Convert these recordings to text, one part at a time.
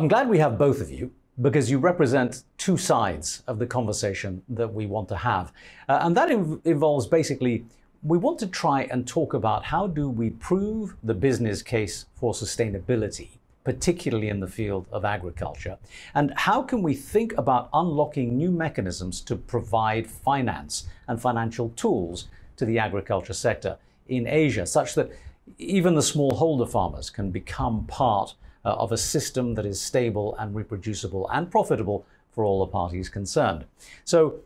I'm glad we have both of you because you represent two sides of the conversation that we want to have. Uh, and that inv- involves basically we want to try and talk about how do we prove the business case for sustainability particularly in the field of agriculture and how can we think about unlocking new mechanisms to provide finance and financial tools to the agriculture sector in Asia such that even the smallholder farmers can become part uh, of a system that is stable and reproducible and profitable for all the parties concerned. So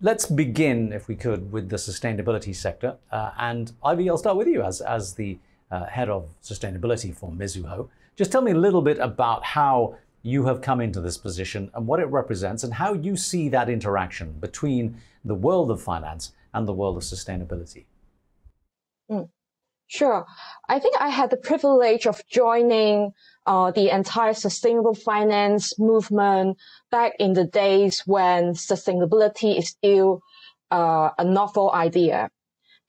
let's begin, if we could, with the sustainability sector. Uh, and Ivy, I'll start with you as, as the uh, head of sustainability for Mizuho. Just tell me a little bit about how you have come into this position and what it represents and how you see that interaction between the world of finance and the world of sustainability. Mm, sure. I think I had the privilege of joining uh, the entire sustainable finance movement back in the days when sustainability is still uh, a novel idea.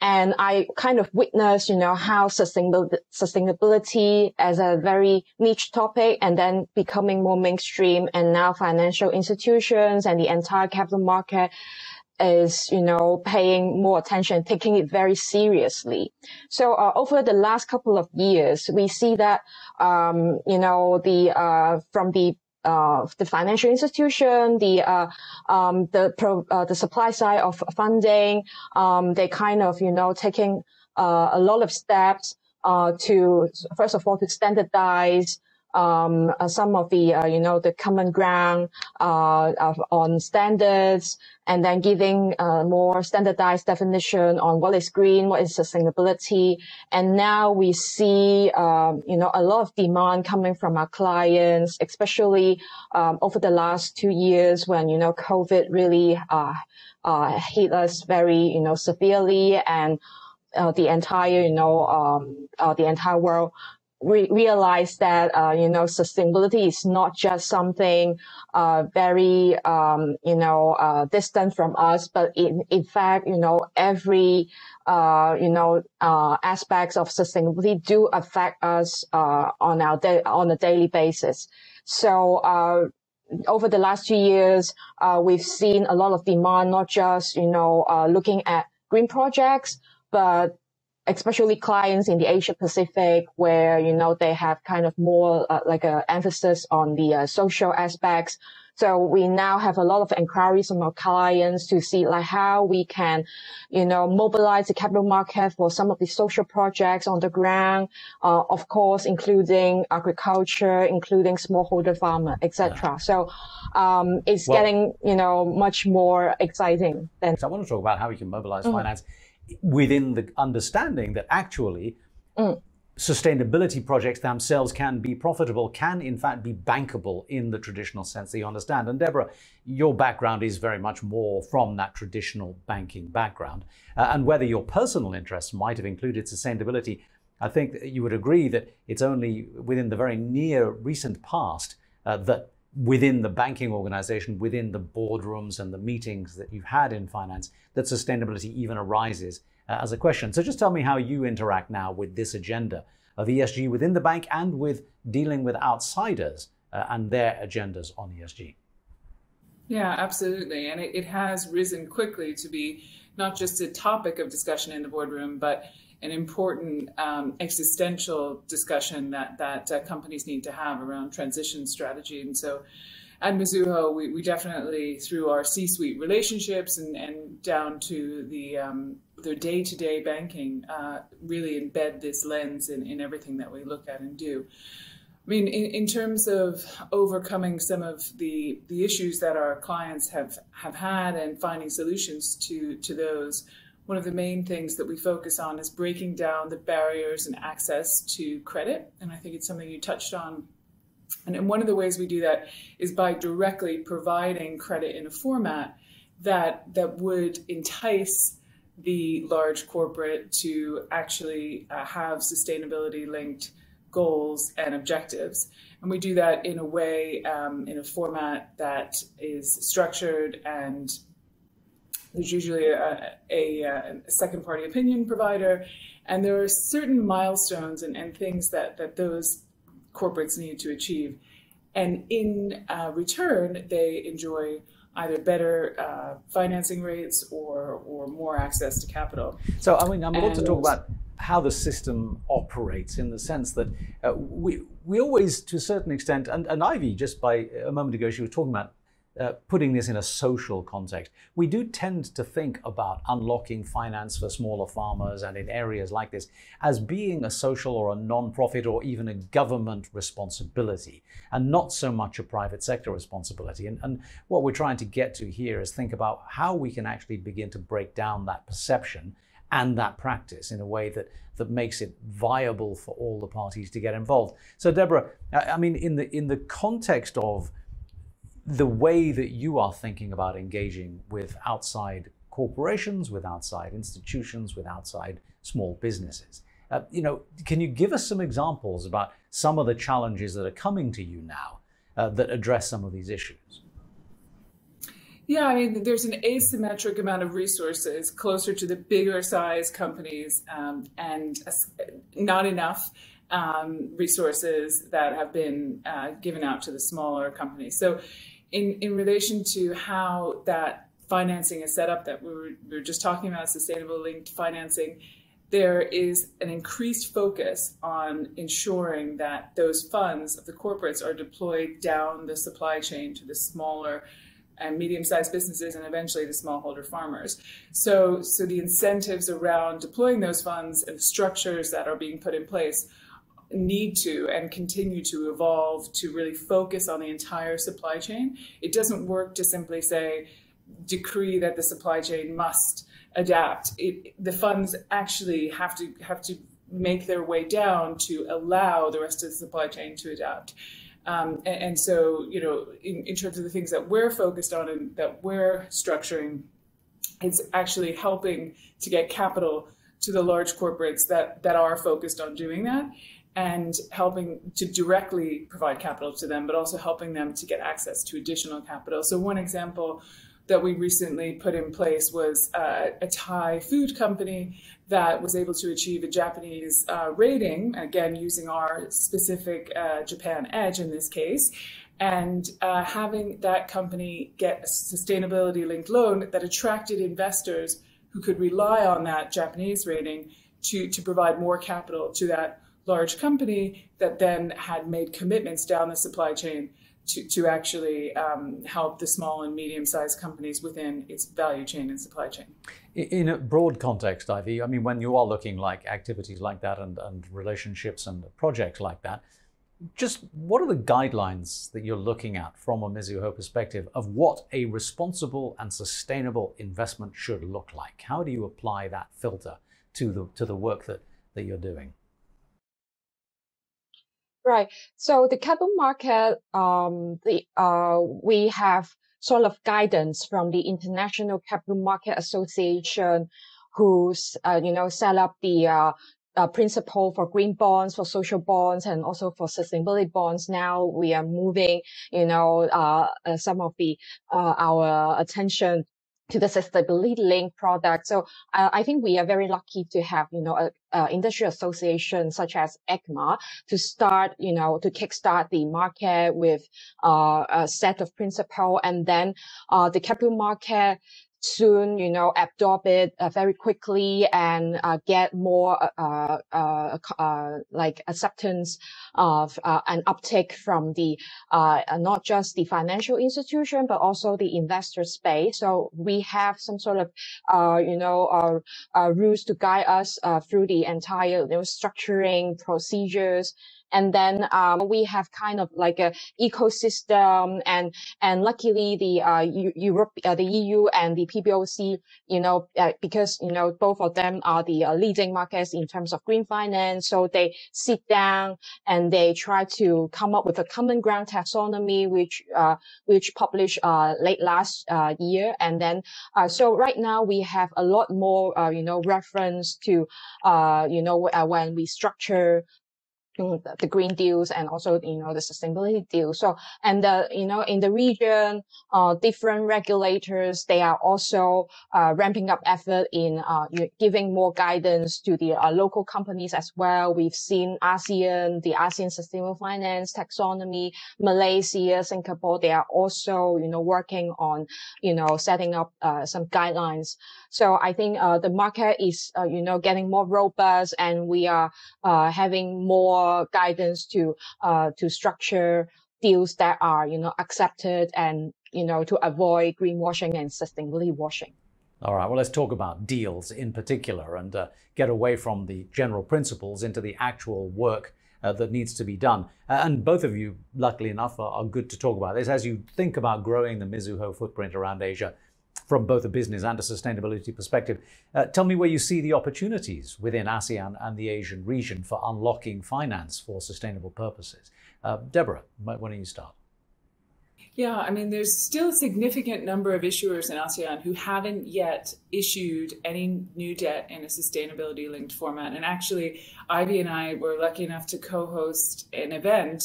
And I kind of witnessed, you know, how sustainability as a very niche topic and then becoming more mainstream and now financial institutions and the entire capital market is, you know, paying more attention, taking it very seriously. So uh, over the last couple of years, we see that, um, you know, the uh, from the uh, the financial institution, the uh, um, the pro, uh, the supply side of funding, um, they kind of you know taking uh, a lot of steps uh, to first of all to standardize um, uh, some of the, uh, you know, the common ground uh, on standards, and then giving more standardized definition on what is green, what is sustainability. And now we see, um, you know, a lot of demand coming from our clients, especially um, over the last two years when, you know, COVID really uh, uh, hit us very, you know, severely and uh, the entire, you know, um, uh, the entire world re- realize that uh, you know sustainability is not just something uh, very um, you know uh, distant from us, but in in fact you know every uh, you know uh, aspects of sustainability do affect us uh, on our da- on a daily basis. So over the last two years, we've seen a lot of demand, not just you know looking at green projects, but especially clients in the Asia Pacific, where you know they have kind of more uh, like a emphasis on the uh, social aspects. So we now have a lot of inquiries from our clients to see like how we can, you know, mobilize the capital market for some of the social projects on the ground. Uh, of course, including agriculture, including smallholder farmer, etc. Yeah. So um, it's well, getting, you know, much more exciting. Than- so I want to talk about how we can mobilize mm-hmm. finance within the understanding that actually mm. sustainability projects themselves can be profitable, can in fact be bankable in the traditional sense that you understand. And Deborah, your background is very much more from that traditional banking background. Uh, and whether your personal interests might have included sustainability, I think that you would agree that it's only within the very near recent past uh, that within the banking organization, within the boardrooms and the meetings that you've had in finance, that sustainability even arises uh, as a question. So just tell me how you interact now with this agenda of ESG within the bank and with dealing with outsiders uh, and their agendas on ESG. Yeah, absolutely. And it, it has risen quickly to be not just a topic of discussion in the boardroom, but an important um, existential discussion that that uh, companies need to have around transition strategy. And so, at Mizuho, we, we definitely through our C-suite relationships and, and down to the um, the day-to-day banking, uh, really embed this lens in, in everything that we look at and do. I mean, in, in terms of overcoming some of the the issues that our clients have have had and finding solutions to to those one of the main things that we focus on is breaking down the barriers and access to credit. And I think it's something you touched on. And one of the ways we do that is by directly providing credit in a format that that would entice the large corporate to actually uh, have sustainability linked goals and objectives. And we do that in a way, um, in a format that is structured and there's usually a, a, a second party opinion provider, and there are certain milestones and, and things that, that those corporates need to achieve. and in uh, return, they enjoy either better uh, financing rates or or more access to capital. So, I mean, I want to talk about how the system operates in the sense that uh, we we always, to a certain extent, and, and Ivy, just by a moment ago, she was talking about uh, putting this in a social context, we do tend to think about unlocking finance for smaller farmers and in areas like this as being a social or a non-profit or even a government responsibility and not so much a private sector responsibility. And, and what we're trying to get to here is think about how we can actually begin to break down that perception and that practice in a way that that makes it viable for all the parties to get involved. So, Deborah, I mean, in the in the context of the way that you are thinking about engaging with outside corporations, with outside institutions, with outside small businesses. Uh, you know, can you give us some examples about some of the challenges that are coming to you now uh, that address some of these issues? Yeah, I mean, there's an asymmetric amount of resources closer to the bigger size companies um, and not enough um, resources that have been uh, given out to the smaller companies. So in, in relation to how that financing is set up that we were, we were just talking about sustainable linked financing, there is an increased focus on ensuring that those funds of the corporates are deployed down the supply chain to the smaller and medium-sized businesses and eventually the smallholder farmers. So, so the incentives around deploying those funds and structures that are being put in place need to and continue to evolve to really focus on the entire supply chain. It doesn't work to simply say, decree that the supply chain must adapt. It, the funds actually have to have to make their way down to allow the rest of the supply chain to adapt. Um, and, and, so, you know, in, in terms of the things that we're focused on and that we're structuring, it's actually helping to get capital to the large corporates that that are focused on doing that and helping to directly provide capital to them, but also helping them to get access to additional capital. So, one example that we recently put in place was uh, a Thai food company that was able to achieve a Japanese uh, rating, again, using our specific uh, Japan edge in this case. And uh, having that company get a sustainability linked loan that attracted investors who could rely on that Japanese rating to, to provide more capital to that large company that then had made commitments down the supply chain to, to actually um, help the small and medium sized companies within its value chain and supply chain. In a broad context, Ivy, I mean, when you are looking like activities like that and, and relationships and projects like that, just what are the guidelines that you're looking at from a Mizuho perspective of what a responsible and sustainable investment should look like? How do you apply that filter to the, to the work that, that you're doing? Right. So the capital market, um, the, uh, we have sort of guidance from the International Capital Market Association, who's, uh, you know, set up the, uh, uh, principle for green bonds, for social bonds, and also for sustainability bonds. Now we are moving, you know, uh, uh some of the uh, our attention to the sustainability link product. So uh, I think we are very lucky to have, you know, a, a, industry association such as ICMA to start, you know, to kickstart the market with uh, a set of principle and then uh, the capital market soon, you know, absorb it uh, very quickly and uh, get more uh, uh, uh like acceptance of uh, an uptake from the not just the financial institution but also the investor space. So we have some sort of you know rules to guide us through the entire you know, structuring procedures and then um, we have kind of like a ecosystem, and and luckily the uh, Europe, uh, the EU, and the PBOC, you know, uh, because you know both of them are the uh, leading markets in terms of green finance, so they sit down and they try to come up with a common ground taxonomy, which uh, which published uh, late last year, and then so right now we have a lot more, you know, reference to, you know, when we structure the green deals and also you know the sustainability deals. So and the you know in the region, uh, different regulators they are also uh, ramping up effort in uh, giving more guidance to the uh, local companies as well. We've seen ASEAN, the ASEAN Sustainable Finance Taxonomy, Malaysia, Singapore. They are also you know working on you know setting up uh, some guidelines. So I think uh, the market is you know getting more robust and we are having more guidance to uh, to structure deals that are you know accepted and you know to avoid greenwashing and sustainability washing. All right. Well, let's talk about deals in particular and uh, get away from the general principles into the actual work uh, that needs to be done. Uh, and both of you, luckily enough, are, are, good to talk about this as you think about growing the Mizuho footprint around Asia from both a business and a sustainability perspective. Uh, tell me where you see the opportunities within ASEAN and the Asian region for unlocking finance for sustainable purposes. Uh, Deborah, why don't you start? Yeah, I mean, there's still a significant number of issuers in ASEAN who haven't yet issued any new debt in a sustainability linked format. And actually, Ivy and I were lucky enough to co host an event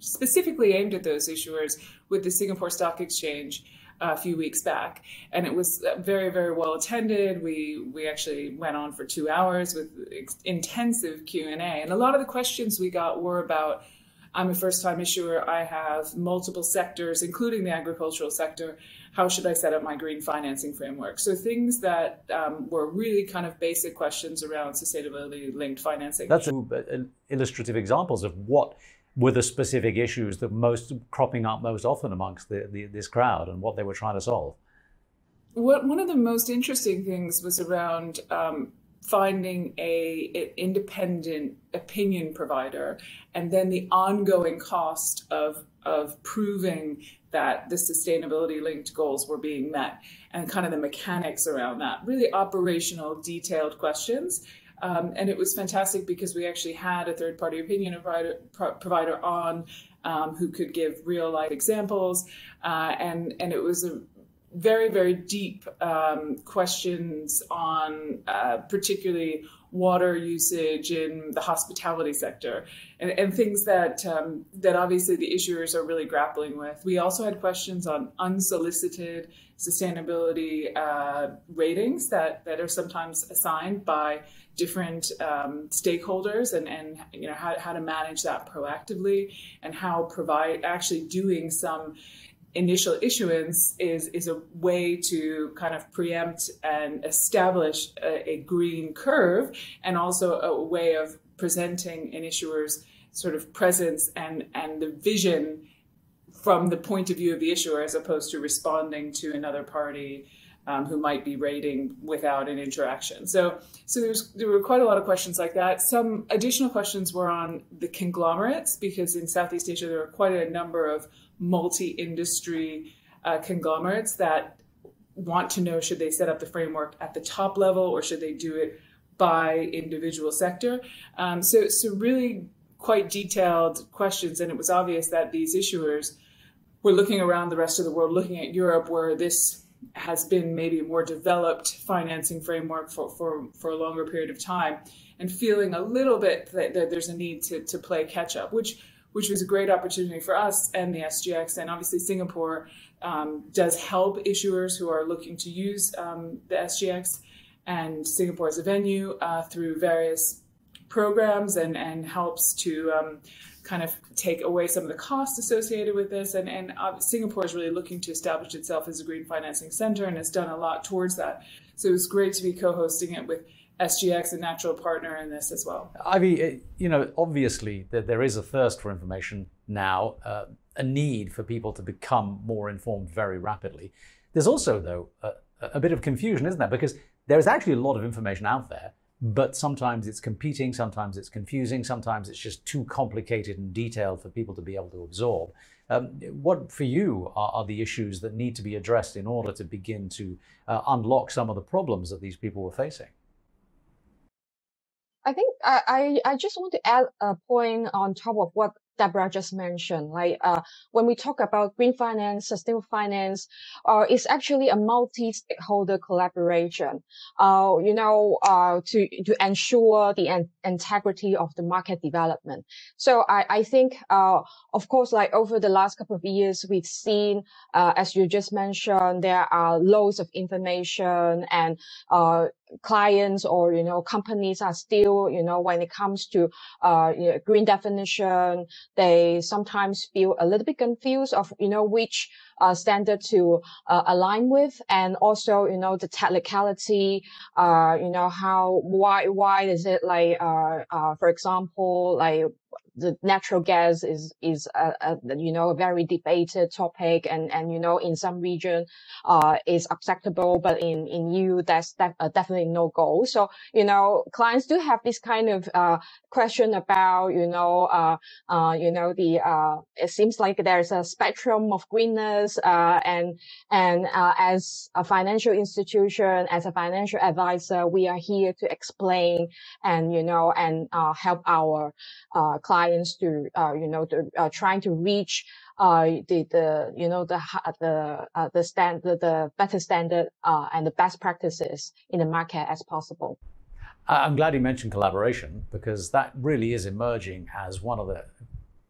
specifically aimed at those issuers with the Singapore Stock Exchange a few weeks back, and it was very, very well attended. We we actually went on for two hours with intensive Q and A, and a lot of the questions we got were about. I'm a first time issuer. I have multiple sectors, including the agricultural sector. How should I set up my green financing framework? So, things that um, were really kind of basic questions around sustainability linked financing. That's a, illustrative examples of what were the specific issues that most cropping up most often amongst the, the, this crowd and what they were trying to solve? What, one of the most interesting things was around um, finding a, a, independent opinion provider and then the ongoing cost of of proving that the sustainability linked goals were being met and kind of the mechanics around that really operational detailed questions um, and it was fantastic because we actually had a third party opinion provider, provider on um, who could give real life examples. Uh, and, and it was a very, very deep um, questions on uh, particularly water usage in the hospitality sector and, and things that um, that obviously the issuers are really grappling with. We also had questions on unsolicited sustainability uh, ratings that, that are sometimes assigned by different um, stakeholders and, and you know how, how to manage that proactively and how provide actually doing some initial issuance is is a way to kind of preempt and establish a, a green curve and also a way of presenting an issuer's sort of presence and and the vision from the point of view of the issuer as opposed to responding to another party um, who might be rating without an interaction. So, so there's there were quite a lot of questions like that. Some additional questions were on the conglomerates because in Southeast Asia there are quite a number of multi-industry uh, conglomerates that want to know should they set up the framework at the top level or should they do it by individual sector. Um, so, so really quite detailed questions, and it was obvious that these issuers were looking around the rest of the world, looking at Europe, where this has been maybe a more developed financing framework for, for, for a longer period of time and feeling a little bit that, that there's a need to, to play catch up, which which was a great opportunity for us and the SGX. And obviously, Singapore um, does help issuers who are looking to use um, the SGX and Singapore as a venue uh, through various programs and, and helps to um, kind of take away some of the costs associated with this. And, and uh, Singapore is really looking to establish itself as a green financing center and has done a lot towards that. So it was great to be co-hosting it with SGX, a natural partner in this as well. Ivy, uh, you know, obviously that there is a thirst for information now, uh, a need for people to become more informed very rapidly. There's also, though, a, a bit of confusion, isn't there? Because there is actually a lot of information out there but sometimes it's competing, sometimes it's confusing, sometimes it's just too complicated and detailed for people to be able to absorb. Um, what for you are, are, the issues that need to be addressed in order to begin to uh, unlock some of the problems that these people were facing? I think I, I, I just want to add a point on top of what Deborah just mentioned. Like uh, when we talk about green finance, sustainable finance, uh, it's actually a multi-stakeholder collaboration. Uh, you know, uh, to to ensure the integrity of the market development. So I I think uh, of course like over the last couple of years we've seen uh, as you just mentioned there are loads of information and clients or you know companies are still you know when it comes to uh, you know, green definition they sometimes feel a little bit confused of you know which uh, standard to uh, align with. And also you know the technicality uh, you know how why why is it like uh, uh, for example like the natural gas is is a, a, you know a very debated topic and and you know in some region uh is acceptable but in in EU that's def- uh, definitely no goal so you know clients do have this kind of uh question about you know uh uh you know the uh it seems like there's a spectrum of greenness uh and and uh, as a financial institution as a financial advisor we are here to explain and you know and uh, help our uh clients clients to, uh, you know, to, uh, trying to reach, uh, the, the, you know, the, the, uh, the stand, the, the better standard, uh, and the best practices in the market as possible. I'm glad you mentioned collaboration because that really is emerging as one of the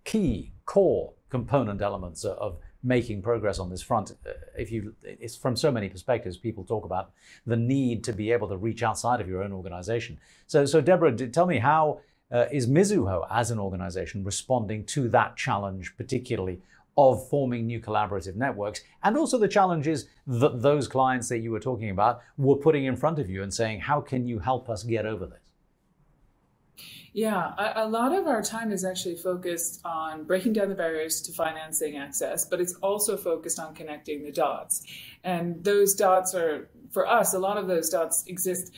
key core component elements of making progress on this front. Uh, if you, it's from so many perspectives. People talk about the need to be able to reach outside of your own organization. So, so Deborah, tell me how uh, is Mizuho as an organization responding to that challenge, particularly of forming new collaborative networks? And also the challenges that those clients that you were talking about were putting in front of you and saying, how can you help us get over this? Yeah, a, a, lot of our time is actually focused on breaking down the barriers to financing access, but it's also focused on connecting the dots. And those dots are, for us, a lot of those dots exist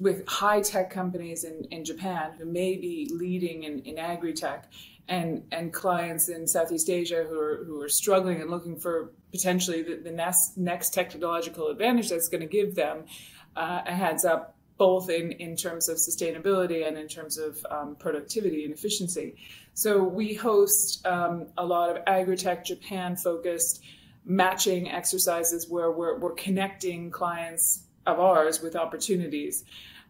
with high tech companies in, in Japan who may be leading in, in agri tech and, and clients in Southeast Asia who are, who are struggling and looking for potentially the, the next, next technological advantage that's going to give them uh, a heads up both in, in terms of sustainability and in terms of um, productivity and efficiency. So we host um, a lot of agri-tech Japan focused matching exercises where we're, we're connecting clients of ours with opportunities.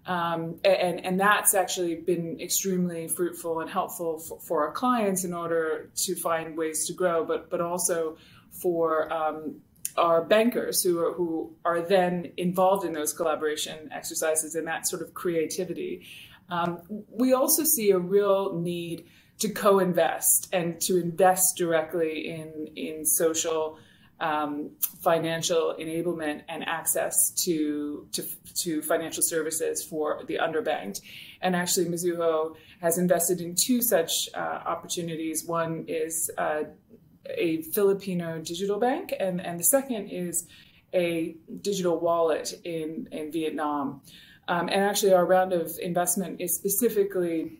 Um, and, and that's actually been extremely fruitful and helpful for, for, our clients in order to find ways to grow, but, but also for um, our bankers who are, who are then involved in those collaboration exercises and that sort of creativity. Um, we also see a real need to co-invest and to invest directly in, in social um, financial enablement and access to, to, to financial services for the underbanked. And actually, Mizuho has invested in two such uh, opportunities. One is uh, a Filipino digital bank, and, and the second is a digital wallet in, in Vietnam. Um, and actually, our round of investment is specifically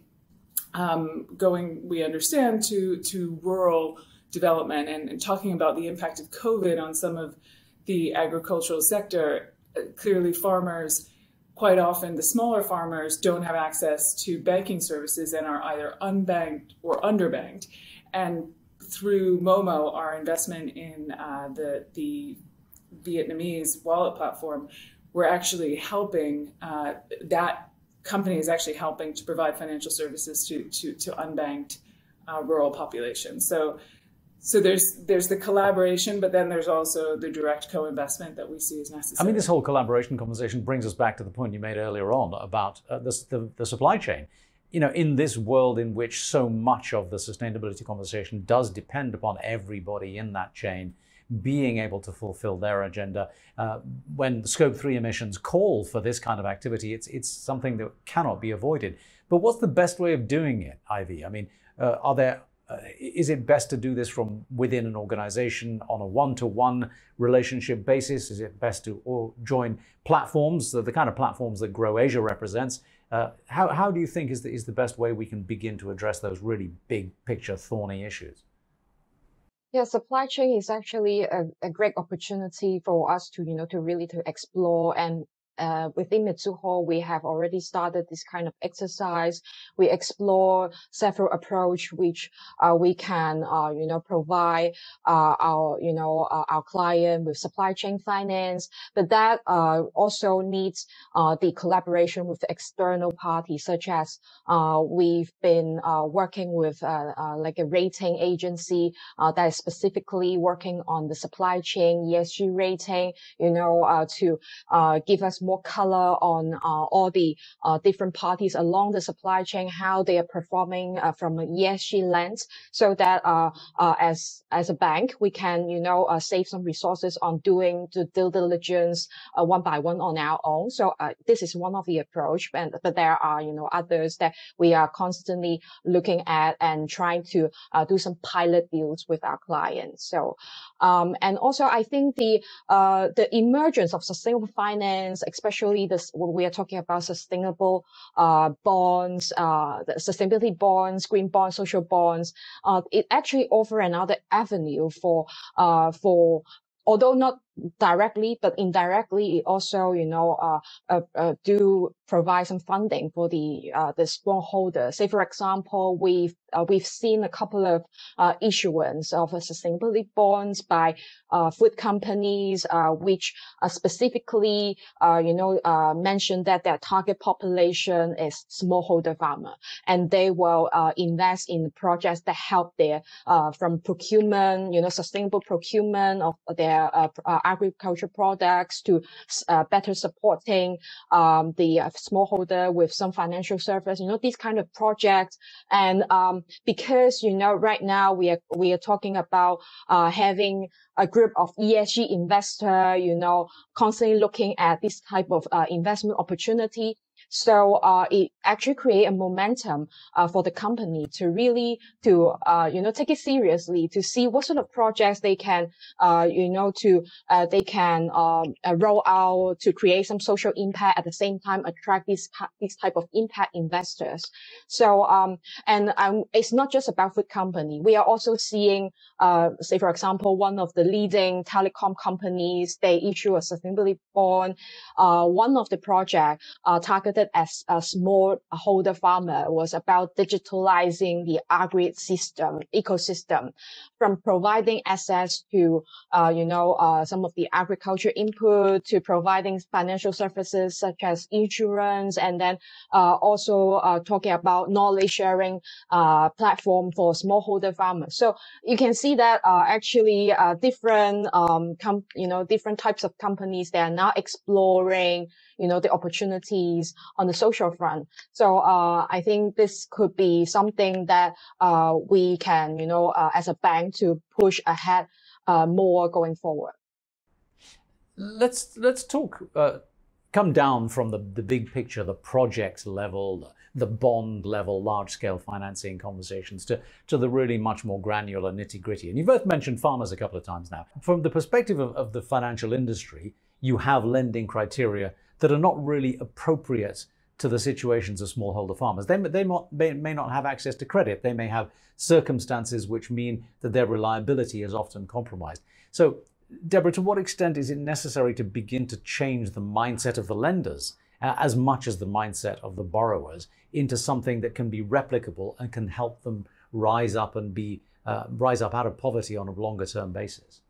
um, going, we understand, to, to rural development and, and, talking about the impact of COVID on some of the agricultural sector, uh, clearly farmers, quite often the smaller farmers don't have access to banking services and are either unbanked or underbanked. And through Momo, our investment in uh, the, the Vietnamese wallet platform, we're actually helping uh, that company is actually helping to provide financial services to, to, to unbanked uh, rural populations. So so there's there's the collaboration, but then there's also the direct co-investment that we see as necessary. I mean, this whole collaboration conversation brings us back to the point you made earlier on about uh, the, the, the supply chain. You know, in this world in which so much of the sustainability conversation does depend upon everybody in that chain being able to fulfill their agenda. Uh, when scope three emissions call for this kind of activity, it's, it's something that cannot be avoided. But what's the best way of doing it, Ivy? I mean, uh, are there uh, is it best to do this from within an organization on a one-to-one relationship basis? Is it best to join platforms, the, the kind of platforms that Grow Asia represents? Uh, how, how do you think is the, is the best way we can begin to address those really big picture thorny issues? Yeah, supply chain is actually a, a great opportunity for us to, you know, to really to explore and uh, within Mizuho, we have already started this kind of exercise. We explore several approach which uh, we can, uh, you know, provide uh, our, you know, uh, our client with supply chain finance. But that uh, also needs the collaboration with external parties, such as we've been working with like a rating agency that is specifically working on the supply chain ESG rating, you know, to give us more color on uh, all the uh, different parties along the supply chain, how they are performing uh, from ESG lens, so that as as a bank we can you know save some resources on doing the due diligence one by one on our own. So this is one of the approach, and but there are you know others that we are constantly looking at and trying to do some pilot deals with our clients. So um, and also I think the the emergence of sustainable finance, especially this when we are talking about sustainable uh, bonds, uh, sustainability bonds, green bonds, social bonds, uh, it actually offer another avenue for uh, for although not directly, but indirectly, it also, you know, uh, uh, uh, do provide some funding for the uh, the smallholder. Say, for example, we've uh, we've seen a couple of uh, issuance of sustainability bonds by uh, food companies, uh, which uh, specifically, uh, you know, uh, mentioned that their target population is smallholder farmer, and they will uh invest in projects that help their uh from procurement, you know, sustainable procurement of their agriculture products to better supporting um, the smallholder with some financial service, you know, these kind of projects. And um, because you know, right now we are we are talking about uh, having a group of ESG investor, you know, constantly looking at this type of uh, investment opportunity. So uh, it actually create a momentum uh, for the company to really to uh, you know take it seriously to see what sort of projects they can uh, you know to uh, they can um, uh, roll out to create some social impact at the same time attract these these type of impact investors. So um, and um, it's not just about food company. We are also seeing say for example one of the leading telecom companies they issue a sustainability bond. one of the project target as a small holder farmer was about digitalizing the agri system ecosystem from providing access to, uh, you know, uh, some of the agriculture input to providing financial services such as insurance and then uh, also uh, talking about knowledge sharing uh, platform for smallholder farmers. So you can see that uh, actually different, um, you know, different types of companies they are now exploring you know, the opportunities on the social front. So, uh, I think this could be something that, uh, we can, you know, uh, as a bank to push ahead, uh, more going forward. Let's, let's talk, uh, come down from the, the big picture, the project level, the, bond level, large scale financing conversations to, to the really much more granular nitty gritty. And you both mentioned farmers a couple of times now. From the perspective of, of the financial industry, you have lending criteria that are not really appropriate to the situations of smallholder farmers. They, they, may, not have access to credit. They may have circumstances which mean that their reliability is often compromised. So, Deborah, to what extent is it necessary to begin to change the mindset of the lenders uh, as much as the mindset of the borrowers into something that can be replicable and can help them rise up and be uh, rise up out of poverty on a longer term basis?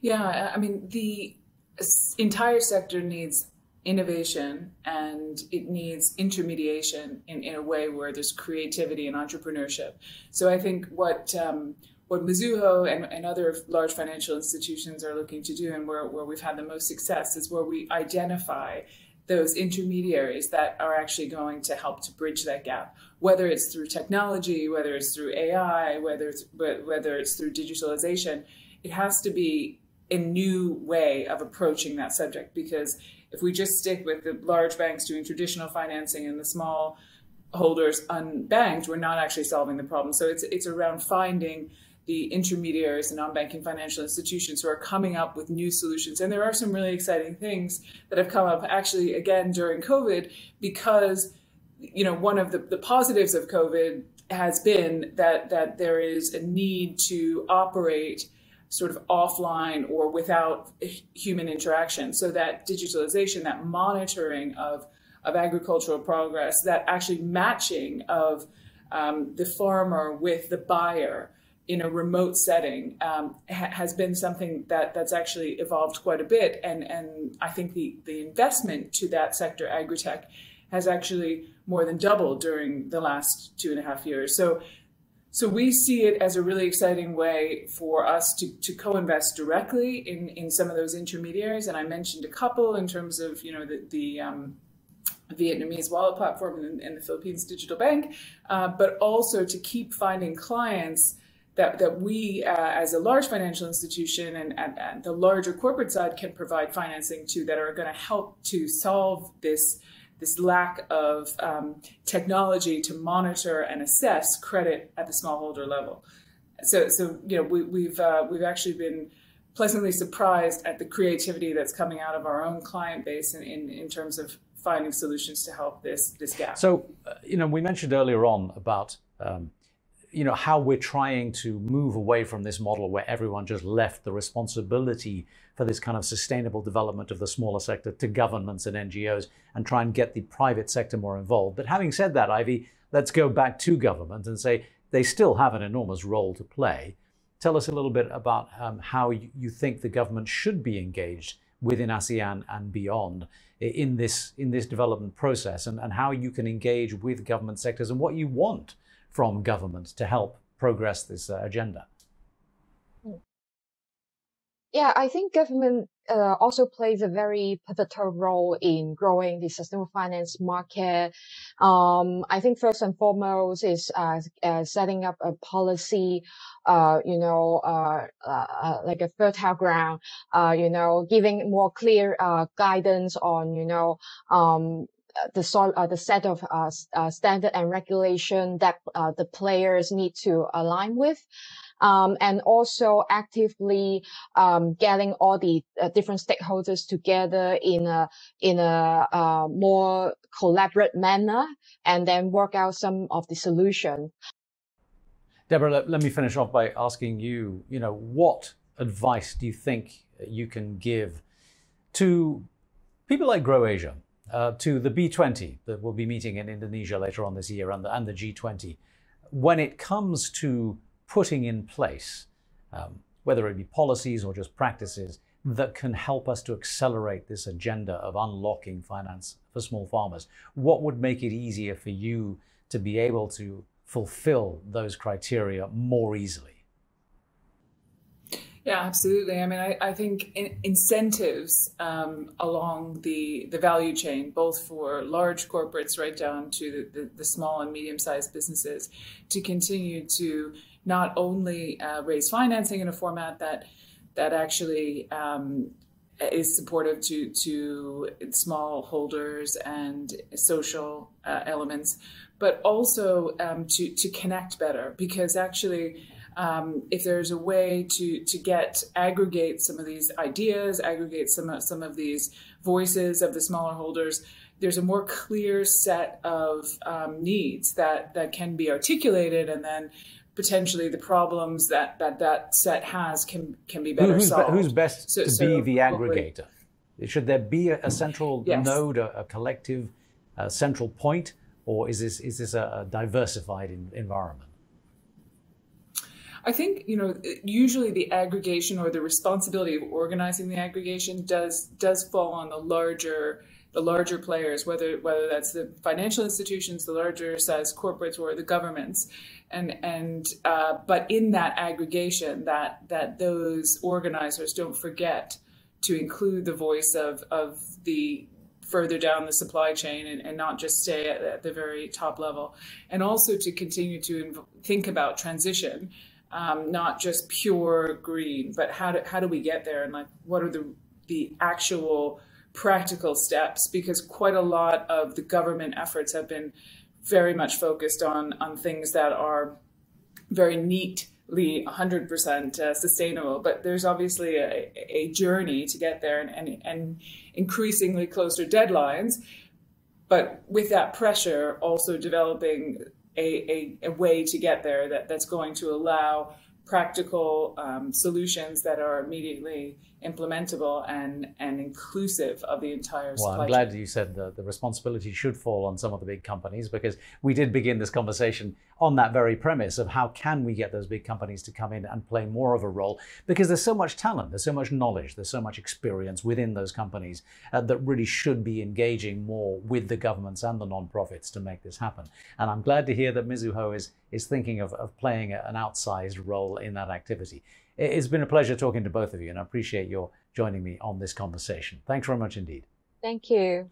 Yeah, I mean the entire sector needs innovation and it needs intermediation in, in a way where there's creativity and entrepreneurship. So I think what um, what Mizuho and, and other large financial institutions are looking to do and where, where we've had the most success is where we identify those intermediaries that are actually going to help to bridge that gap, whether it's through technology, whether it's through AI, whether it's whether it's through digitalization. It has to be a new way of approaching that subject because if we just stick with the large banks doing traditional financing and the small holders unbanked, we're not actually solving the problem. So it's it's around finding the intermediaries and non-banking financial institutions who are coming up with new solutions. And there are some really exciting things that have come up actually again during COVID because you know one of the, the positives of COVID has been that that there is a need to operate sort of offline or without human interaction. So that digitalization, that monitoring of, of agricultural progress, that actually matching of um, the farmer with the buyer in a remote setting um, ha- has been something that that's actually evolved quite a bit. And, and I think the, the investment to that sector, agri-tech, has actually more than doubled during the last two and a half years. So so we see it as a really exciting way for us to, to co-invest directly in, in some of those intermediaries. And I mentioned a couple in terms of, you know, the, the um, Vietnamese wallet platform and, and the Philippines digital bank, uh, but also to keep finding clients that, that we uh, as a large financial institution and, and, and the larger corporate side can provide financing to that are going to help to solve this this lack of um, technology to monitor and assess credit at the smallholder level. So, so you know, we, we've uh, we've actually been pleasantly surprised at the creativity that's coming out of our own client base in, in, in terms of finding solutions to help this this gap. So, uh, you know, we mentioned earlier on about um, you know how we're trying to move away from this model where everyone just left the responsibility for this kind of sustainable development of the smaller sector to governments and NGOs and try and get the private sector more involved. But having said that, Ivy, let's go back to government and say they still have an enormous role to play. Tell us a little bit about um, how you think the government should be engaged within ASEAN and beyond in this in this development process and, and how you can engage with government sectors and what you want from government to help progress this uh, agenda? Yeah, I think government uh, also plays a very pivotal role in growing the sustainable finance market. Um, I think first and foremost is uh, uh, setting up a policy, uh, you know, uh, uh, like a fertile ground, you know, giving more clear guidance on, you know, um, the sort uh, the set of uh, uh, standard and regulation that the players need to align with. Um, and also actively um, getting all the uh, different stakeholders together in a in a uh, more collaborate manner, and then work out some of the solution. Deborah, let, let me finish off by asking you. You know, what advice do you think you can give to people like Grow Asia, uh, to the B20 that will be meeting in Indonesia later on this year and the, and the G20, when it comes to putting in place, um, whether it be policies or just practices, that can help us to accelerate this agenda of unlocking finance for small farmers? What would make it easier for you to be able to fulfill those criteria more easily? Yeah, absolutely. I mean, I, I think in, incentives um, along the, the value chain, both for large corporates right down to the, the, the small and medium sized businesses, to continue to not only uh, raise financing in a format that that actually um, is supportive to to small holders and social uh, elements, but also um, to to connect better. Because actually um, if there's a way to to get aggregate some of these ideas, aggregate some of, some of these voices of the smaller holders, there's a more clear set of um, needs that that can be articulated, and then potentially the problems that that that set has can can be better who's, solved. Who's best so, to so be the aggregator? Should there be a, a central yes. node, a, a collective a central point, or is this is this a, a diversified in, environment? I think you know usually the aggregation or the responsibility of organizing the aggregation does does fall on the larger the larger players, whether whether that's the financial institutions, the larger size corporates, or the governments, and and uh, but in that aggregation, that that those organizers don't forget to include the voice of of the further down the supply chain and, and not just stay at, at, the very top level, and also to continue to think about transition um, not just pure green, but how do, how do we get there and like what are the, the actual practical steps? Because quite a lot of the government efforts have been very much focused on, on things that are very neatly 100% uh, sustainable, but there's obviously a, a journey to get there and, and, and increasingly closer deadlines. But with that pressure, also developing a, a, a way to get there that, that's going to allow practical um, solutions that are immediately implementable and, and inclusive of the entire well, I'm glad you said the, the responsibility should fall on some of the big companies because we did begin this conversation on that very premise of how can we get those big companies to come in and play more of a role because there's so much talent, there's so much knowledge, there's so much experience within those companies uh, that really should be engaging more with the governments and the non-profits to make this happen. And I'm glad to hear that Mizuho is, is thinking of, of playing an outsized role in that activity. It's been a pleasure talking to both of you, and I appreciate your joining me on this conversation. Thanks very much indeed. Thank you.